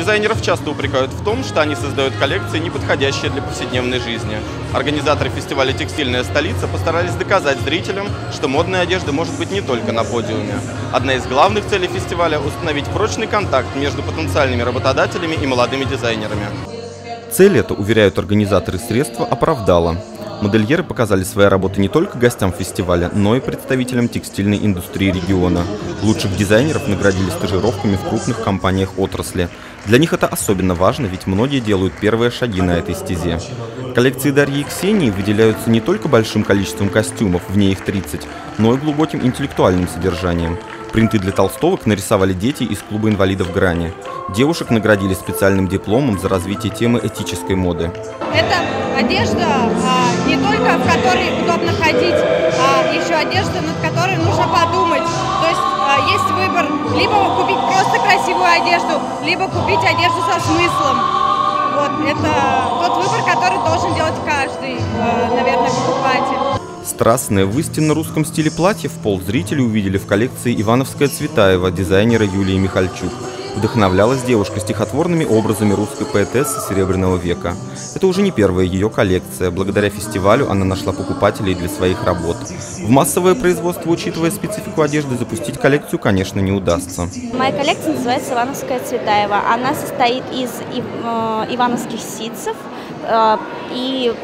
Дизайнеров часто упрекают в том, что они создают коллекции, не подходящие для повседневной жизни. Организаторы фестиваля «Текстильная столица» постарались доказать зрителям, что модная одежда может быть не только на подиуме. Одна из главных целей фестиваля – установить прочный контакт между потенциальными работодателями и молодыми дизайнерами. Цель эта, уверяют организаторы средства, оправдала. Модельеры показали свои работы не только гостям фестиваля, но и представителям текстильной индустрии региона. Лучших дизайнеров наградили стажировками в крупных компаниях отрасли. Для них это особенно важно, ведь многие делают первые шаги на этой стезе. Коллекции Дарьи и Ксении выделяются не только большим количеством костюмов, в ней их 30, но и глубоким интеллектуальным содержанием. Принты для толстовок нарисовали дети из клуба инвалидов «Грани». Девушек наградили специальным дипломом за развитие темы этической моды. Это одежда а, не только в которой удобно ходить, а еще одежда, над которой нужно подумать. То есть а, есть выбор либо купить просто красивую одежду, либо купить одежду со смыслом. Вот это тот выбор, который должен делать каждый, а, наверное, покупатель. Страстное в истинно русском стиле платье в пол зрители увидели в коллекции Ивановская Цветаева дизайнера Юлии Михальчук. Вдохновлялась девушка стихотворными образами русской поэтессы Серебряного века. Это уже не первая ее коллекция. Благодаря фестивалю она нашла покупателей для своих работ. В массовое производство, учитывая специфику одежды, запустить коллекцию, конечно, не удастся. Моя коллекция называется «Ивановская Цветаева». Она состоит из э, ивановских ситцев э, и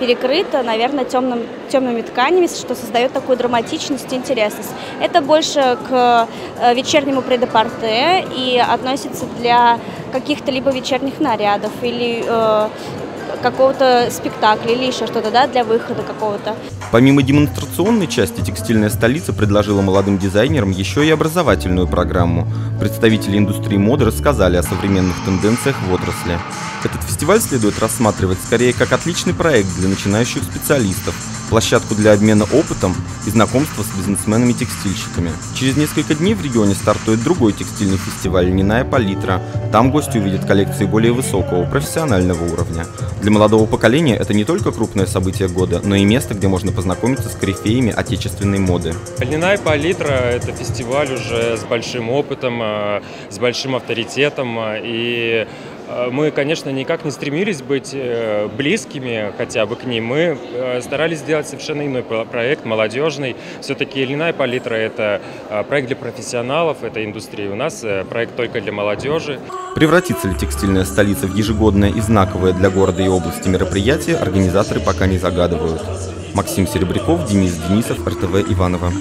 перекрыто, наверное, темным, темными тканями, что создает такую драматичность и интересность. Это больше к э, вечернему предапорте и относится для каких-то либо вечерних нарядов или э, какого-то спектакля или еще что-то, да, для выхода какого-то. Помимо демонстрационной части, текстильная столица предложила молодым дизайнерам еще и образовательную программу. Представители индустрии моды рассказали о современных тенденциях в отрасли. Этот фестиваль следует рассматривать скорее как отличный проект для начинающих специалистов, площадку для обмена опытом и знакомства с бизнесменами-текстильщиками. Через несколько дней в регионе стартует другой текстильный фестиваль «Льняная палитра». Там гости увидят коллекции более высокого, профессионального уровня. Для молодого поколения это не только крупное событие года, но и место, где можно познакомиться с корифеями отечественной моды. «Льняная палитра» — это фестиваль уже с большим опытом, э, с большим авторитетом э, и мы, конечно, никак не стремились быть э, близкими хотя бы к ним. Мы э, старались сделать совершенно иной проект, молодежный. Все-таки «Льняная палитра» — это проект для профессионалов этой индустрии. У нас проект только для молодежи. Превратится ли текстильная столица в ежегодное и знаковое для города и области мероприятие, организаторы пока не загадывают. Максим Серебряков, Денис Денисов, РТВ Иваново.